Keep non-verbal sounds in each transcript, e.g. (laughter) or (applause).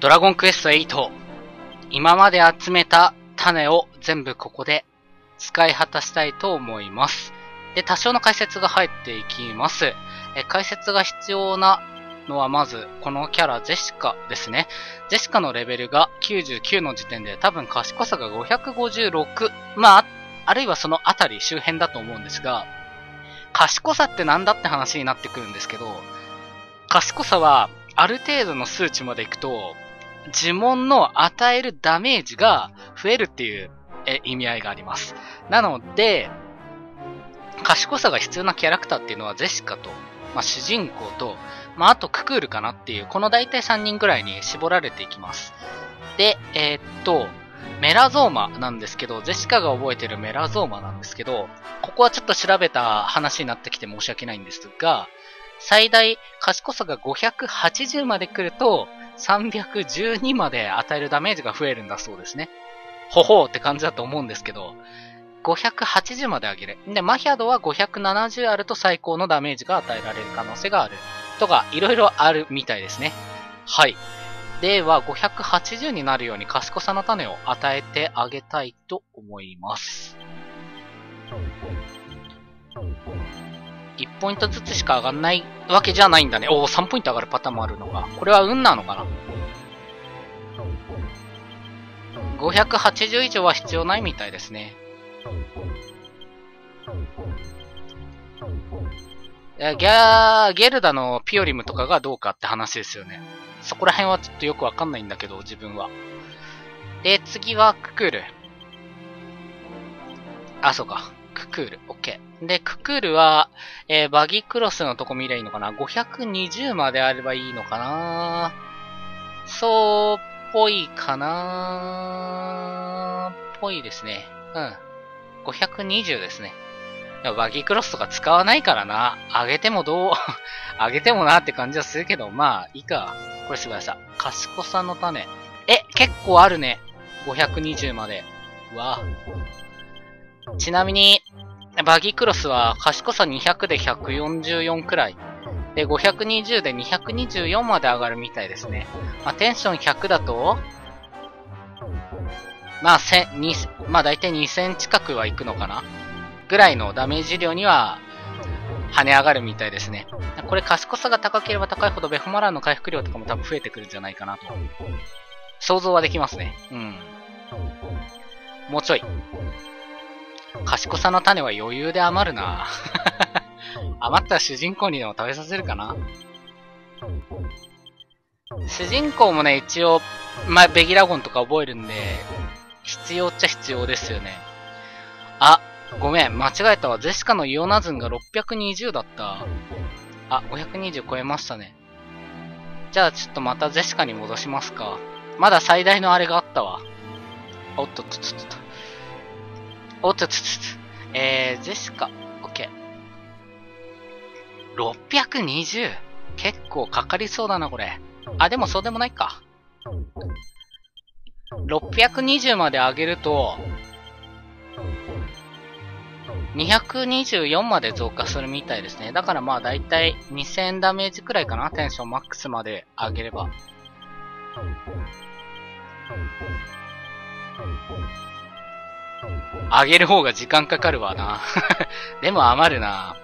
ドラゴンクエスト8。今まで集めた種を全部ここで使い果たしたいと思います。で、多少の解説が入っていきます。え解説が必要なのはまず、このキャラ、ジェシカですね。ジェシカのレベルが99の時点で、多分賢さが556、まあ、あるいはそのあたり周辺だと思うんですが、賢さって何だって話になってくるんですけど、賢さは、ある程度の数値までいくと、呪文の与えるダメージが増えるっていうえ意味合いがあります。なので、賢さが必要なキャラクターっていうのはゼシカと、まあ、主人公と、まあ、あとククールかなっていう、この大体3人ぐらいに絞られていきます。で、えー、っと、メラゾーマなんですけど、ジェシカが覚えてるメラゾーマなんですけど、ここはちょっと調べた話になってきて申し訳ないんですが、最大賢さが580まで来ると、312まで与えるダメージが増えるんだそうですね。ほほうって感じだと思うんですけど、580まで上げる。で、マヒャドは570あると最高のダメージが与えられる可能性がある。とか、いろいろあるみたいですね。はい。では、580になるように賢さの種を与えてあげたいと思います。1ポイントずつしか上がんないわけじゃないんだね。おお、3ポイント上がるパターンもあるのか。これは運なのかな？580以上は必要ないみたいですね。ギャー、ゲルダのピオリムとかがどうかって話ですよね。そこら辺はちょっとよくわかんないんだけど、自分は。で、次はククール。あ、そうか。ククール。オッケー。で、ククールは、えー、バギークロスのとこ見りゃいいのかな ?520 まであればいいのかな？そうっぽいかな？ぽいですね。うん。520ですね。バギークロスとか使わないからな。あげてもどう？(laughs) あげてもなって感じはするけど、まあ、いいか。これすごいさ。賢さの種。え、結構あるね。520まで。わちなみに、バギクロスは賢さ200で144くらい。で、520で224まで上がるみたいですね。まあ、テンション100だと、まあ、千、二、まあ大体2000近くはいくのかな？ぐらいのダメージ量には跳ね上がるみたいですね。これ賢さが高ければ高いほどベホマランの回復量とかも多分増えてくるんじゃないかなと。想像はできますね。うん。もうちょい。賢さの種は余裕で余るな (laughs) 余った主人公にでも食べさせるかな主人公もね、一応、まあ、ベギラゴンとか覚えるんで、必要っちゃ必要ですよね。あ、ごめん、間違えたわ。ゼシカのイオナズンが620だった。あ、520超えましたね。じゃあちょっとまたゼシカに戻しますか。まだ最大のあれがあったわ。おっとっとっとっと。おっとっとっと。えー、ゼシカ、オッケー。620? 結構かかりそうだな、これ。あ、でもそうでもないか。620まで上げると、224まで増加するみたいですね。だからまあだいたい2000ダメージくらいかな。テンションマックスまで上げれば。上げる方が時間かかるわな。(laughs) でも余るな。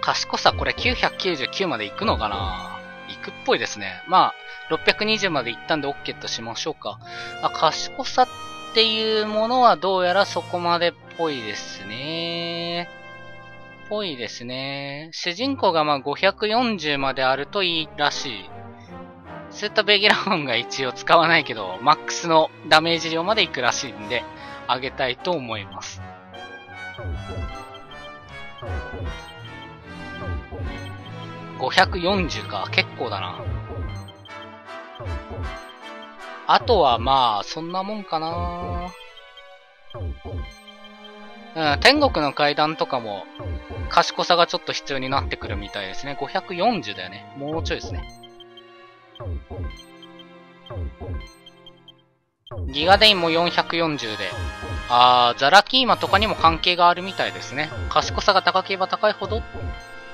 賢さこれ999まで行くのかな行くっぽいですね。まあ、620まで行ったんで OK としましょうか。あ、賢さっていうものはどうやらそこまでっぽいですね。ぽいですね。主人公がまあ540まであるといいらしい。スータベギラゴンが一応使わないけど、マックスのダメージ量までいくらしいんで、あげたいと思います。540か。結構だな。あとはまあ、そんなもんかなうん、天国の階段とかも、賢さがちょっと必要になってくるみたいですね。540だよね。もうちょいですね。ギガデインも440で。あー、ザラキーマとかにも関係があるみたいですね。賢さが高ければ高いほど。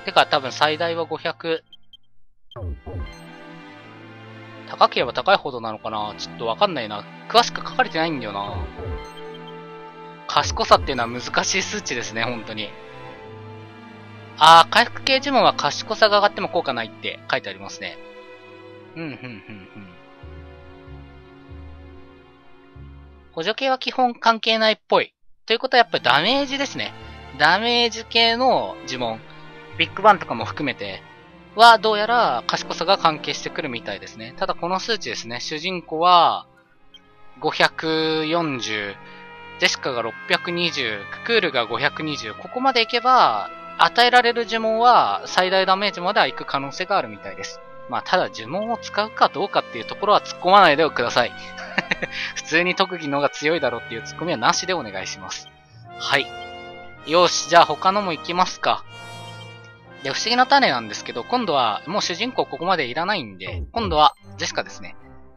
てか多分最大は500。高ければ高いほどなのかなちょっとわかんないな。詳しく書かれてないんだよな。賢さっていうのは難しい数値ですね、本当に。あー、回復系呪文は賢さが上がっても効果ないって書いてありますね。うん、うん、うん、うん。補助系は基本関係ないっぽい。ということはやっぱりダメージですね。ダメージ系の呪文。ビッグバンとかも含めては、どうやら賢さが関係してくるみたいですね。ただこの数値ですね。主人公は、540、ジェシカが620、ククールが520。ここまでいけば、与えられる呪文は最大ダメージまでは行く可能性があるみたいです。まあ、ただ呪文を使うかどうかっていうところは突っ込まないでください。(laughs) 普通に特技の方が強いだろうっていう突っ込みはなしでお願いします。はい。よし、じゃあ他のも行きますか。で、不思議な種なんですけど、今度はもう主人公ここまでいらないんで、今度はジェシカですね。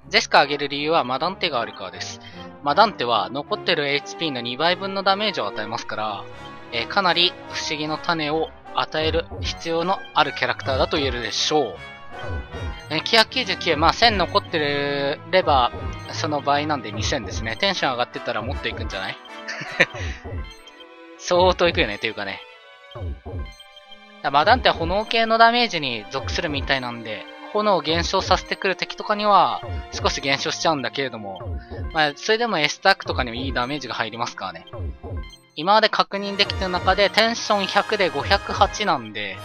ジェシカ上げる理由はマダンテがあるからです。マダンテは残ってる HP の2倍分のダメージを与えますから、えー、かなり不思議の種を与える必要のあるキャラクターだと言えるでしょう。え、999、まあ1000残ってるれば、その倍なんで2000ですね。テンション上がってたらもっといくんじゃない？(laughs) 相当いくよね、っていうかね。マダンテは炎系のダメージに属するみたいなんで、炎を減少させてくる敵とかには少し減少しちゃうんだけれども、まあ、それでも S タックとかにもいいダメージが入りますからね。今まで確認できてる中でテンション100で508なんで、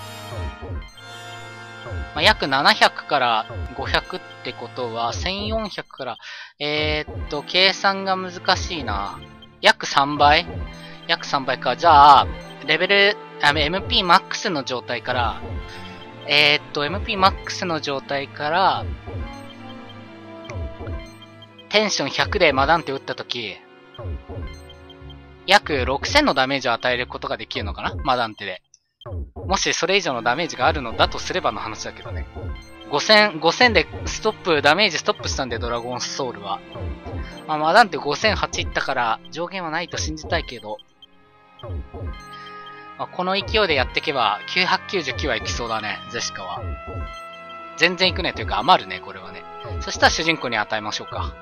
まあ、約700から500ってことは、1400から、えー、っと、計算が難しいな。約3倍？約3倍か。じゃあ、レベル、あ MPMAX の状態から、えー、っと、MPMAX の状態から、テンション100でマダンって打ったとき、約6000のダメージを与えることができるのかな？マダンテで。もしそれ以上のダメージがあるのだとすればの話だけどね。5000、5000でストップ、ダメージストップしたんで、ドラゴンソウルは。まあ、マダンテ5008いったから上限はないと信じたいけど、まあ、この勢いでやっていけば、999はいきそうだね、ゼシカは。全然いくね、というか余るね、これはね。そしたら主人公に与えましょうか。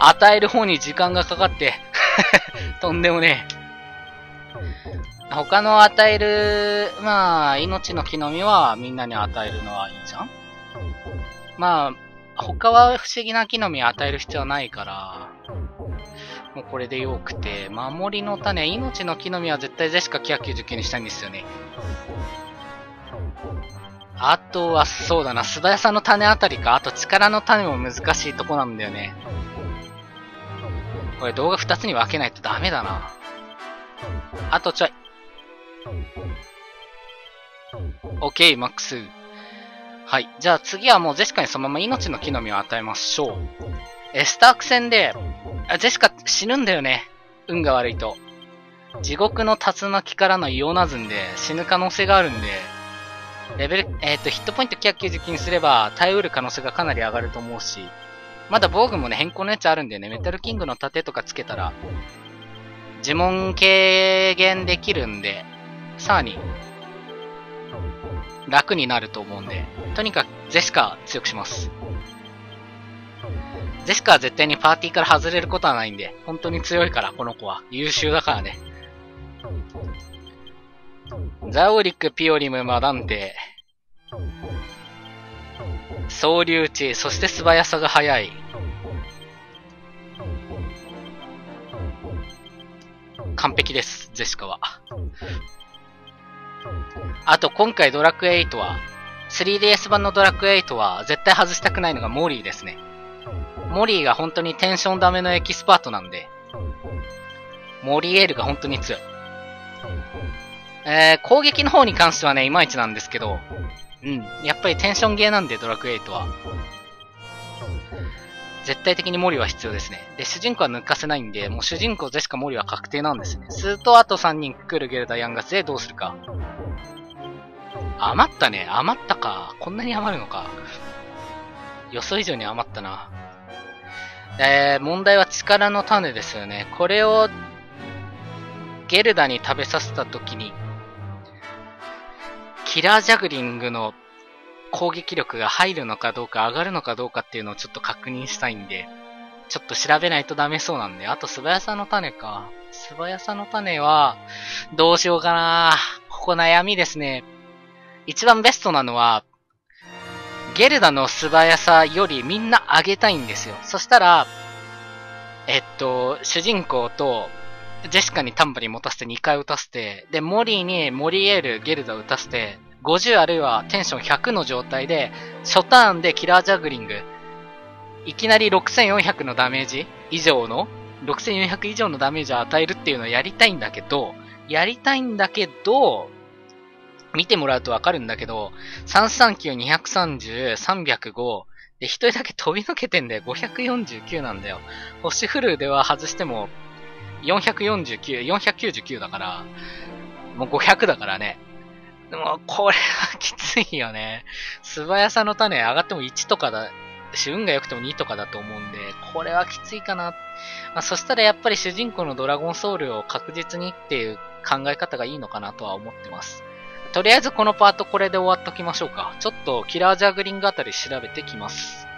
与える方に時間がかかって (laughs) とんでもねえ。他の与える、まあ、命の木の実はみんなに与えるのはいいじゃん？まあ、他は不思議な木の実与える必要はないから、もうこれでよくて、守りの種、命の木の実は絶対ゼシカ999にしたいんですよね。あとは、そうだな、須田屋さんの種あたりか。あと力の種も難しいとこなんだよね。これ動画2つに分けないとダメだな。あとちょい。OK、マックス。はい。じゃあ次はもうジェシカにそのまま命の木の実を与えましょう。え、スターク戦で、あジェシカ死ぬんだよね。運が悪いと。地獄の竜巻からのイオナズンで死ぬ可能性があるんで、レベル、えっ、ー、と、ヒットポイント999にすれば、耐えうる可能性がかなり上がると思うし、まだ防具もね、変更のやつあるんでね、メタルキングの盾とかつけたら、呪文軽減できるんで、さらに、楽になると思うんで、とにかくゼシカ強くします。ゼシカは絶対にパーティーから外れることはないんで、本当に強いから、この子は。優秀だからね。ザオリック、ピオリム、マダンテ。総流値、そして素早さが速い。完璧です、ゼシカは。あと、今回ドラクエ8は、3DS 版のドラクエ8は絶対外したくないのがモリーですね。モリーが本当にテンションダメのエキスパートなんで、モリエールが本当に強い。えー、攻撃の方に関してはね、いまいちなんですけど、うん。やっぱりテンションゲーなんで、ドラクエ8は。絶対的にモリは必要ですね。で、主人公は抜かせないんで、もう主人公ゼシカモリは確定なんですね。すると、あと3人クール、ゲルダ、ヤンガスでどうするか。余ったね。余ったか。こんなに余るのか。予想以上に余ったな。えー、問題は力の種ですよね。これを、ゲルダに食べさせたときに、キラージャグリングの攻撃力が入るのかどうか上がるのかどうかっていうのをちょっと確認したいんで、ちょっと調べないとダメそうなんで、あと素早さの種か。素早さの種は、どうしようかなここ悩みですね。一番ベストなのは、ゲルダの素早さよりみんな上げたいんですよ。そしたら、えっと、主人公と、ジェシカにタンバリン持たせて2回打たせて、で、モリーにモリエール、ゲルダ打たせて、50あるいはテンション100の状態で、初ターンでキラージャグリング。いきなり6400のダメージ以上の、6400以上のダメージを与えるっていうのをやりたいんだけど、やりたいんだけど、見てもらうとわかるんだけど、339、230、305、で、一人だけ飛び抜けてんだよ。549なんだよ。星フルでは外しても、449、499だから、もう500だからね。でも、これはきついよね。素早さの種上がっても1とかだし、運が良くても2とかだと思うんで、これはきついかな。まあ、そしたらやっぱり主人公のドラゴンソウルを確実にっていう考え方がいいのかなとは思ってます。とりあえずこのパートこれで終わっときましょうか。ちょっとキラージャグリングあたり調べてきます。